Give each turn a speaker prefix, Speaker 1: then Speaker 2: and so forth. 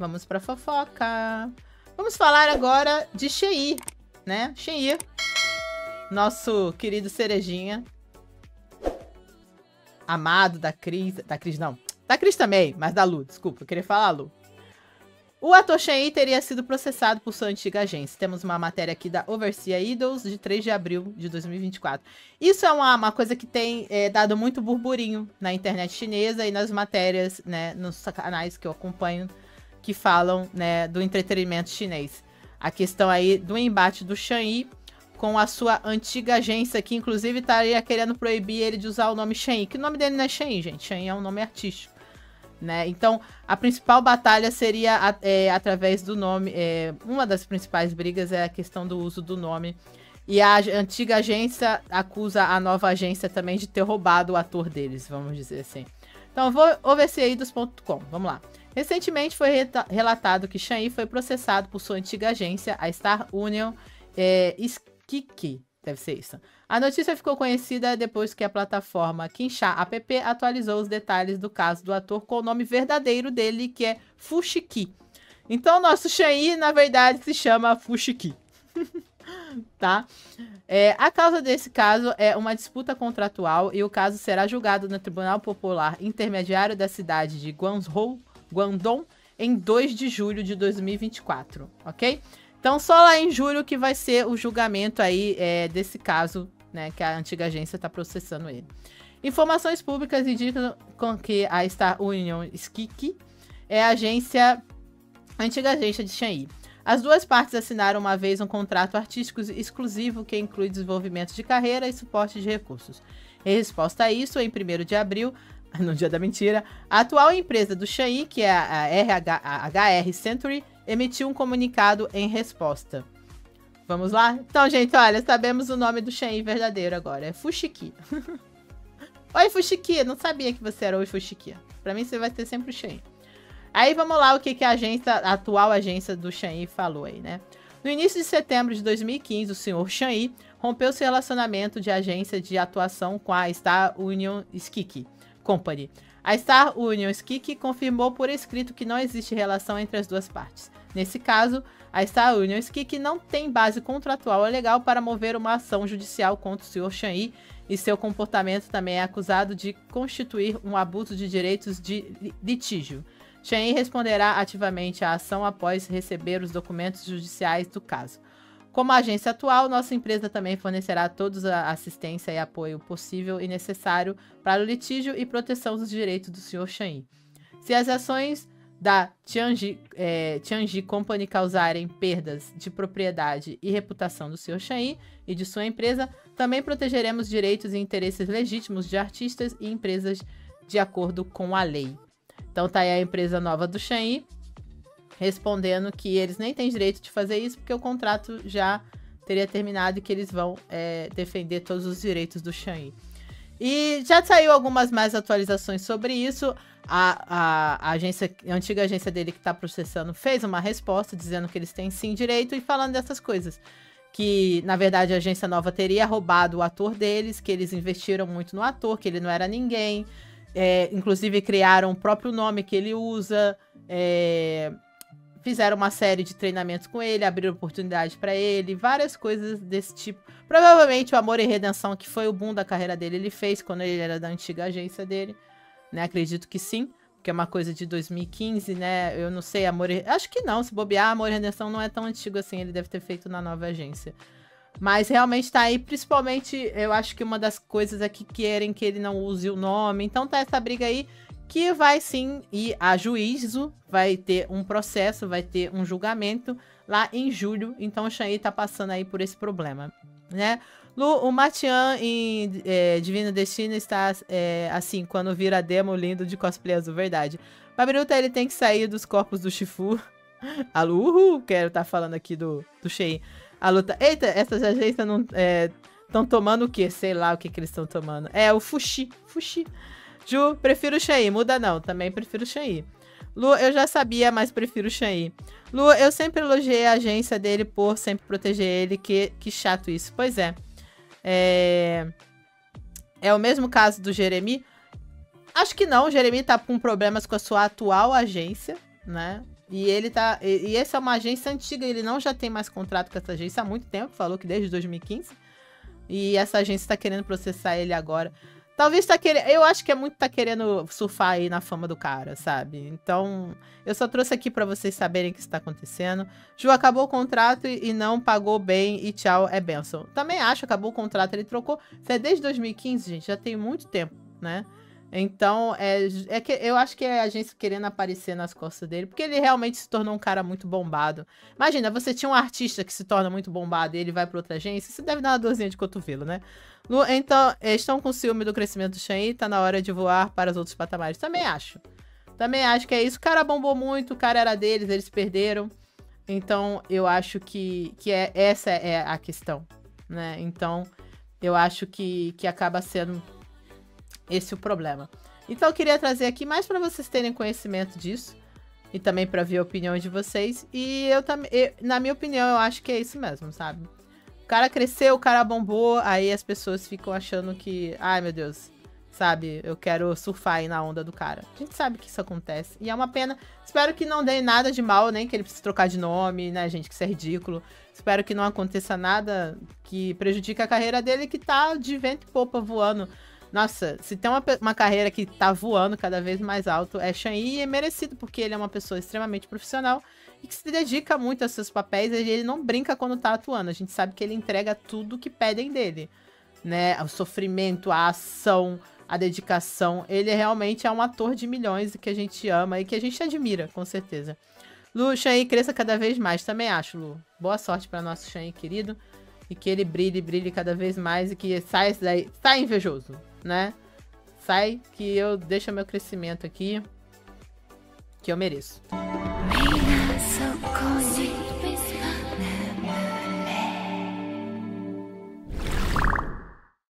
Speaker 1: vamos pra fofoca. Vamos falar agora de Shei, né? Shei, nosso querido Cerejinha. Amado da Cris. Da Cris, não. Da Cris também, mas da Lu, desculpa, eu queria falar Lu. O ator Shane teria sido processado por sua antiga agência. Temos uma matéria aqui da Overseas Idols, de 3 de abril de 2024. Isso é uma, uma coisa que tem é, dado muito burburinho na internet chinesa e nas matérias, né, nos canais que eu acompanho, que falam, né, do entretenimento chinês. A questão aí do embate do Shang com a sua antiga agência, que inclusive estaria querendo proibir ele de usar o nome Shen. Que o nome dele não é Shen, gente. Shen é um nome artístico. Né? Então, a principal batalha seria é, através do nome. É, uma das principais brigas é a questão do uso do nome. E a antiga agência acusa a nova agência também de ter roubado o ator deles, vamos dizer assim. Então, vou overseaidos.com. Vamos lá. Recentemente foi relatado que Shang foi processado por sua antiga agência, a Star Union é, Skiki. Deve ser isso. A notícia ficou conhecida depois que a plataforma Kinshá App atualizou os detalhes do caso do ator com o nome verdadeiro dele, que é Fushiki. Então, nosso Shai, na verdade, se chama Fushiki. tá? É, a causa desse caso é uma disputa contratual e o caso será julgado no Tribunal Popular Intermediário da cidade de Guangzhou, Guangdong, em 2 de julho de 2024, ok? Então, só lá em julho que vai ser o julgamento aí é, desse caso né, que a antiga agência está processando ele. Informações públicas indicam que a Star Union Skiki é a agência, a antiga agência de Xanyi. As duas partes assinaram uma vez um contrato artístico exclusivo que inclui desenvolvimento de carreira e suporte de recursos. Em resposta a isso, em 1 de abril, no dia da mentira, a atual empresa do Xanyi, que é a, RH, a HR Century, emitiu um comunicado em resposta. Vamos lá? Então, gente, olha, sabemos o nome do Shen verdadeiro agora. É Fushiki. Oi, Fushiki. Não sabia que você era Oi, Fushiki. Pra mim, você vai ter sempre o Shen. Aí, vamos lá o que, que a agência, a atual agência do Shen falou aí, né? No início de setembro de 2015, o senhor Shen rompeu seu relacionamento de agência de atuação com a Star Union Skiki Company. A Star Union Skiki confirmou por escrito que não existe relação entre as duas partes. Nesse caso, a Star Union Skik não tem base contratual ou legal para mover uma ação judicial contra o Sr. Chan e seu comportamento também é acusado de constituir um abuso de direitos de litígio. Chan responderá ativamente à ação após receber os documentos judiciais do caso. Como agência atual, nossa empresa também fornecerá toda a assistência e apoio possível e necessário para o litígio e proteção dos direitos do Sr. Chan. Se as ações da Tianji, é, Tianji Company causarem perdas de propriedade e reputação do Sr. Shai e de sua empresa, também protegeremos direitos e interesses legítimos de artistas e empresas de acordo com a lei. Então tá aí a empresa nova do Shai respondendo que eles nem têm direito de fazer isso porque o contrato já teria terminado e que eles vão é, defender todos os direitos do Shai. E já saiu algumas mais atualizações sobre isso. A, a, a agência, a antiga agência dele que está processando fez uma resposta dizendo que eles têm sim direito e falando dessas coisas. Que, na verdade, a agência nova teria roubado o ator deles, que eles investiram muito no ator, que ele não era ninguém. É, inclusive, criaram o próprio nome que ele usa. É, fizeram uma série de treinamentos com ele, abriram oportunidade para ele, várias coisas desse tipo. Provavelmente o Amor e Redenção, que foi o boom da carreira dele, ele fez quando ele era da antiga agência dele, né? Acredito que sim, porque é uma coisa de 2015, né? Eu não sei, Amor e... Acho que não, se bobear, Amor e Redenção não é tão antigo assim, ele deve ter feito na nova agência. Mas realmente tá aí, principalmente, eu acho que uma das coisas é que querem que ele não use o nome. Então tá essa briga aí que vai sim ir a juízo, vai ter um processo, vai ter um julgamento lá em julho. Então o Shang tá passando aí por esse problema, né? Lu, o Matian em é, Divino Destino está é, assim, quando vira demo lindo de cosplay azul, verdade. Babiruta, ele tem que sair dos corpos do Shifu. A Lu, uhul, quero estar tá falando aqui do, do Shei. A luta. Eita, essas agências não. Estão é, tomando o quê? Sei lá o que, que eles estão tomando. É o Fuxi. Fuxi. Ju, prefiro o. Muda não, também prefiro o. Lu, eu já sabia, mas prefiro o. Lu, eu sempre elogiei a agência dele por sempre proteger ele. Que, que chato isso. Pois é. É... É o mesmo caso do Jeremy? Acho que não. O Jeremy tá com problemas com a sua atual agência, né? E ele tá. E, e essa é uma agência antiga, ele não já tem mais contrato com essa agência há muito tempo, falou que desde 2015. E essa agência está querendo processar ele agora. Talvez tá querendo. Eu acho que é muito tá querendo surfar aí na fama do cara, sabe? Então, eu só trouxe aqui para vocês saberem o que está acontecendo. Ju acabou o contrato e não pagou bem e tchau, é benção. Também acho, acabou o contrato, ele trocou. Isso é desde 2015, gente, já tem muito tempo, né? Então, é, é que eu acho que é a agência querendo aparecer nas costas dele, porque ele realmente se tornou um cara muito bombado. Imagina, você tinha um artista que se torna muito bombado e ele vai para outra agência, você deve dar uma dorzinha de cotovelo, né? Então, estão com ciúme do crescimento do Shen tá na hora de voar para os outros patamares. Também acho. Também acho que é isso. O cara bombou muito, o cara era deles, eles perderam. Então, eu acho que, que é, essa é a questão, né? Então, eu acho que, que acaba sendo esse é o problema. Então eu queria trazer aqui mais para vocês terem conhecimento disso e também para ver a opinião de vocês. E eu também, na minha opinião, eu acho que é isso mesmo, sabe? O cara cresceu, o cara bombou, aí as pessoas ficam achando que, ai meu Deus, sabe? Eu quero surfar aí na onda do cara. A gente sabe que isso acontece. E é uma pena. Espero que não dê nada de mal, nem que ele precise trocar de nome, né, gente? Que isso é ridículo. Espero que não aconteça nada que prejudique a carreira dele, que tá de vento e popa voando nossa, se tem uma, uma carreira que tá voando cada vez mais alto, é Shang-Yi e é merecido, porque ele é uma pessoa extremamente profissional e que se dedica muito aos seus papéis ele não brinca quando tá atuando. A gente sabe que ele entrega tudo que pedem dele, né? O sofrimento, a ação, a dedicação. Ele realmente é um ator de milhões que a gente ama e que a gente admira, com certeza. Lu, Shang cresça cada vez mais, também acho, Lu. Boa sorte para nosso Shang querido. E que ele brilhe, brilhe cada vez mais e que saia daí. Sai invejoso né? Sai que eu deixo meu crescimento aqui, que eu mereço.